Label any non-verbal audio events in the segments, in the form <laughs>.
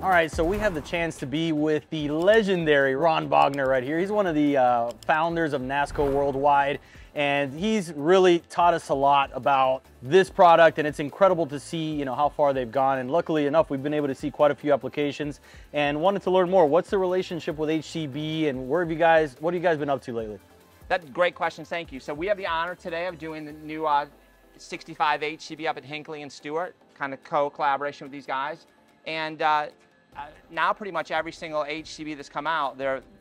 All right, so we have the chance to be with the legendary Ron Bogner right here. He's one of the uh, founders of NASCO Worldwide, and he's really taught us a lot about this product, and it's incredible to see, you know, how far they've gone. And luckily enough, we've been able to see quite a few applications, and wanted to learn more. What's the relationship with HCB, and where have you guys, what have you guys been up to lately? That's great question. Thank you. So we have the honor today of doing the new uh, 65 HCB up at Hinckley and Stuart, kind of co-collaboration with these guys. And uh, uh, Uh, now pretty much every single HCB that's come out,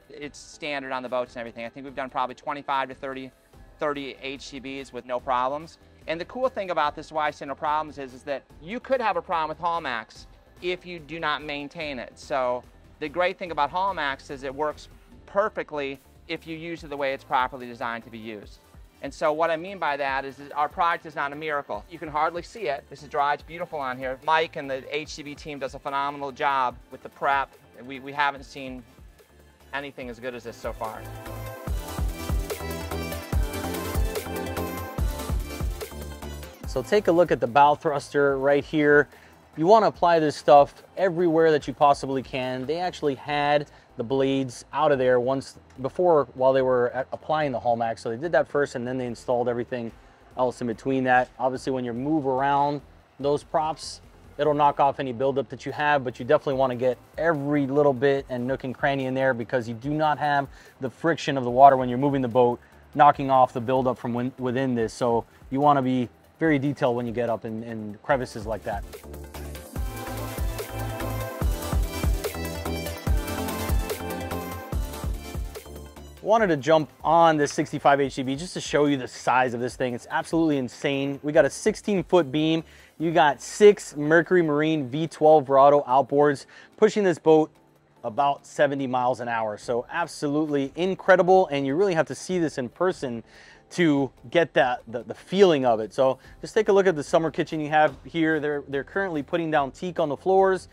it's standard on the boats and everything. I think we've done probably 25 to 30, 30 HCBs with no problems. And the cool thing about this, why I say no problems, is, is that you could have a problem with Hull Maxx if you do not maintain it. So the great thing about Hull Maxx is it works perfectly if you use it the way it's properly designed to be used. And so what I mean by that is that our product is not a miracle. You can hardly see it. This is dry, it's beautiful on here. Mike and the HCB team does a phenomenal job with the prep. We, we haven't seen anything as good as this so far. So take a look at the bow thruster right here. You want to apply this stuff everywhere that you possibly can. They actually had the blades out of there once before while they were applying the Hull Maxx. So they did that first and then they installed everything else in between that. Obviously when you move around those props, it'll knock off any buildup that you have, but you definitely want to get every little bit and nook and cranny in there because you do not have the friction of the water when you're moving the boat knocking off the buildup from within this. So you want to be very detailed when you get up in, in crevices like that. Wanted to jump on this 65 HCB just to show you the size of this thing. It's absolutely insane. We got a 16 foot beam. You got six Mercury Marine V12 Verado outboards pushing this boat about 70 miles an hour. So absolutely incredible. And you really have to see this in person to get that the, the, feeling of it. So just take a look at the summer kitchen you have here. They're, they're currently putting down teak on the floors.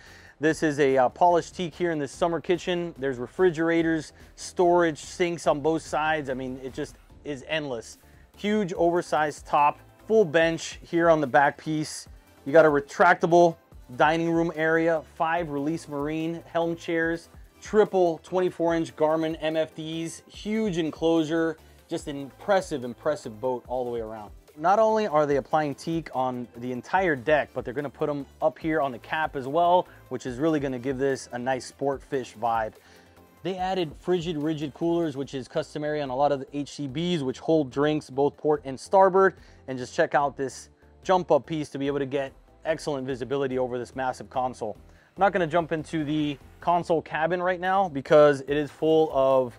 This is a uh, polished teak here in this summer kitchen. There's refrigerators, storage, sinks on both sides. I mean, it just is endless. Huge oversized top, full bench here on the back piece. You got a retractable dining room area, five release marine helm chairs, triple 24 inch Garmin MFDs, huge enclosure, just an impressive, impressive boat all the way around. Not only are they applying teak on the entire deck, but they're gonna put them up here on the cap as well, which is really gonna give this a nice sport fish vibe. They added frigid rigid coolers, which is customary on a lot of the HCBs, which hold drinks both port and starboard. And just check out this jump up piece to be able to get excellent visibility over this massive console. I'm not gonna jump into the console cabin right now because it is full of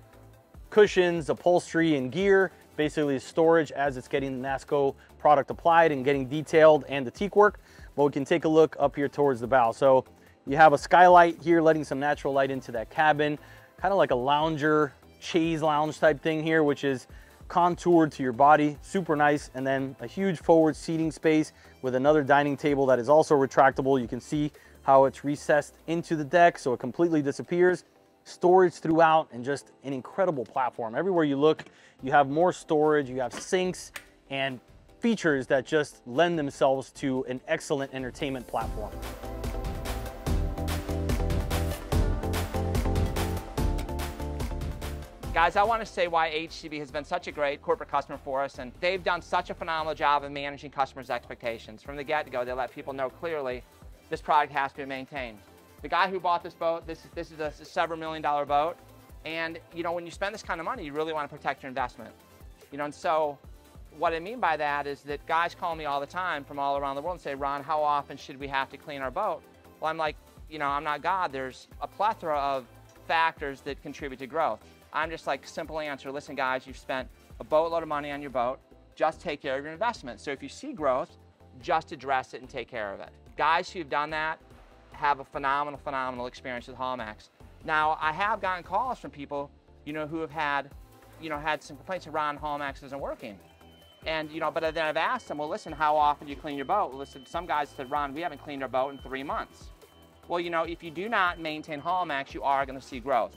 cushions, upholstery, and gear basically storage as it's getting the NASCO product applied and getting detailed and the teak work. But we can take a look up here towards the bow. So you have a skylight here letting some natural light into that cabin, kind of like a lounger, chaise lounge type thing here, which is contoured to your body, super nice. And then a huge forward seating space with another dining table that is also retractable. You can see how it's recessed into the deck so it completely disappears storage throughout and just an incredible platform. Everywhere you look, you have more storage, you have sinks and features that just lend themselves to an excellent entertainment platform. Guys, I want to say why HCB has been such a great corporate customer for us, and they've done such a phenomenal job of managing customers' expectations. From the get-go, they let people know clearly this product has to be maintained. The guy who bought this boat, this is, this is a several million dollar boat. And you know, when you spend this kind of money, you really want to protect your investment. You know, and so what I mean by that is that guys call me all the time from all around the world and say, Ron, how often should we have to clean our boat? Well, I'm like, you know, I'm not God. There's a plethora of factors that contribute to growth. I'm just like, simple answer. Listen, guys, you've spent a boatload of money on your boat. Just take care of your investment. So if you see growth, just address it and take care of it. Guys who've done that have a phenomenal, phenomenal experience with Hull Maxx. Now, I have gotten calls from people, you know, who have had, you know, had some complaints around Hull Maxx isn't working. And, you know, but then I've asked them, well, listen, how often do you clean your boat? Well, listen, some guys said, Ron, we haven't cleaned our boat in three months. Well, you know, if you do not maintain Hull Maxx, you are going to see growth.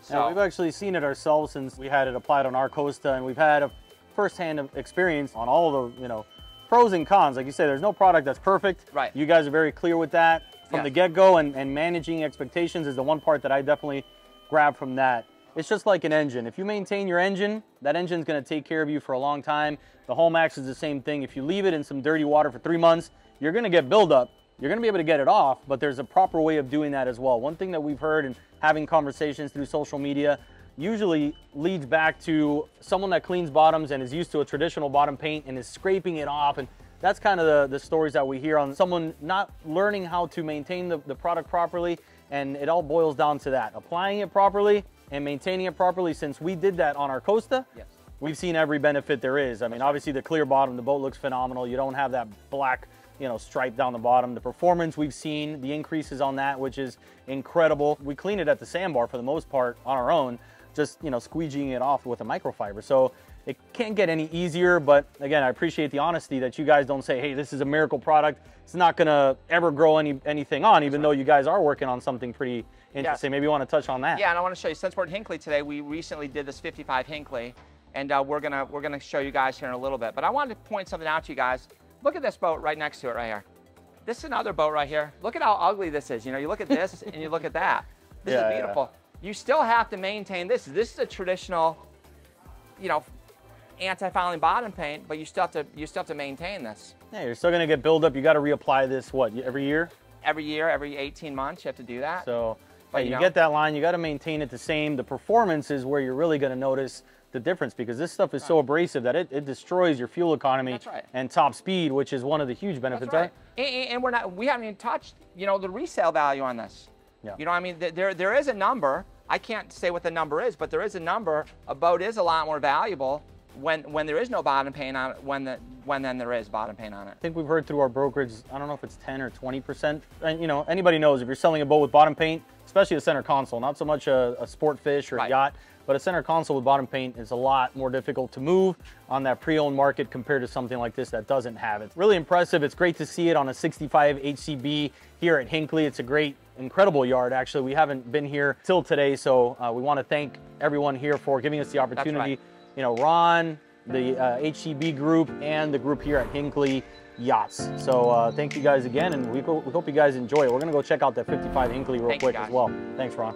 So yeah, we've actually seen it ourselves since we had it applied on our Costa, and we've had a firsthand experience on all the, you know, pros and cons. Like you say, there's no product that's perfect. Right. You guys are very clear with that from Yes. the get-go and, and managing expectations is the one part that I definitely grab from that. It's just like an engine. If you maintain your engine, that engine's gonna take care of you for a long time. The Hull Maxx is the same thing. If you leave it in some dirty water for three months, you're gonna get buildup. You're gonna be able to get it off, but there's a proper way of doing that as well. One thing that we've heard and having conversations through social media usually leads back to someone that cleans bottoms and is used to a traditional bottom paint and is scraping it off and that's kind of the, the stories that we hear on someone not learning how to maintain the, the product properly and it all boils down to that applying it properly and maintaining it properly. Since we did that on our costa Yes. we've seen every benefit there is. I mean obviously the clear bottom the boat looks phenomenal. You don't have that black you know stripe down the bottom. The performance we've seen the increases on that which is incredible. We clean it at the sandbar for the most part on our own just you know squeegeeing it off with a microfiber. So it can't get any easier but again i appreciate the honesty that you guys don't say hey this is a miracle product it's not gonna ever grow any anything on even though you guys are working on something pretty interesting maybe you want to touch on that Yeah, and I want to show you. Since we're at Hinckley today, we recently did this 55 Hinckley, and uh, we're gonna we're gonna show you guys here in a little bit. But I wanted to point something out to you guys. Look at this boat right next to it, right here. This is another boat right here. Look at how ugly this is. You know, you look at this <laughs> and you look at that. This Yeah, is yeah. beautiful. You still have to maintain this. This is a traditional, you know, anti-fouling bottom paint, but you still have to you still have to maintain this yeah you're still gonna get buildup you got to reapply this what every year every year, every 18 months. You have to do that. So But, hey, you you know- get that line, you got to maintain it the same. The performance is where you're really going to notice the difference because this stuff is so abrasive that it, it destroys your fuel economy right. and top speed, which is one of the huge benefits. That's right. And, and- and we're not, we haven't even touched, you know, the resale value on this. Yeah. You know, what I mean, there, there is a number. I can't say what the number is, but there is a number. A boat is a lot more valuable when when there is no bottom paint on it. When the when then there is bottom paint on it. I think we've heard through our brokerage, I don't know if it's 10 or 20%. And you know, anybody knows if you're selling a boat with bottom paint, especially a center console, not so much a, a sport fish or Right. a yacht, but a center console with bottom paint is a lot more difficult to move on that pre-owned market compared to something like this that doesn't have it. Really impressive. It's great to see it on a 65 HCB here at Hinckley. It's a great, incredible yard. Actually, we haven't been here till today, so uh, we want to thank everyone here for giving us the opportunity. You know, Ron, the uh, HCB group, and the group here at Hinckley Yachts. So uh, thank you guys again, and we, we hope you guys enjoy it. We're gonna go check out that 55 Hinckley real quick as well. Thanks, Ron.